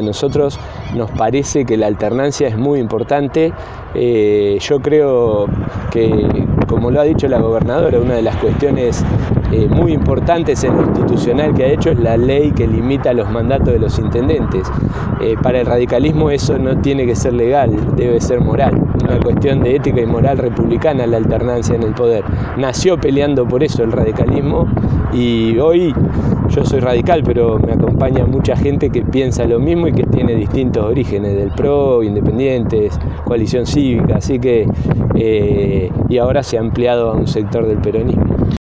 A nosotros nos parece que la alternancia es muy importante. Eh, yo creo que, como lo ha dicho la gobernadora, una de las cuestiones eh, muy importantes en lo institucional que ha hecho es la ley que limita los mandatos de los intendentes. Eh, para el radicalismo eso no tiene que ser legal, debe ser moral. Una cuestión de ética y moral republicana la alternancia en el poder. Nació peleando por eso el radicalismo y hoy yo soy radical, pero me acompaña mucha gente que piensa lo mismo y que tiene distintos orígenes, del PRO, independientes, coalición cívica, así que, eh, y ahora se ha ampliado a un sector del peronismo.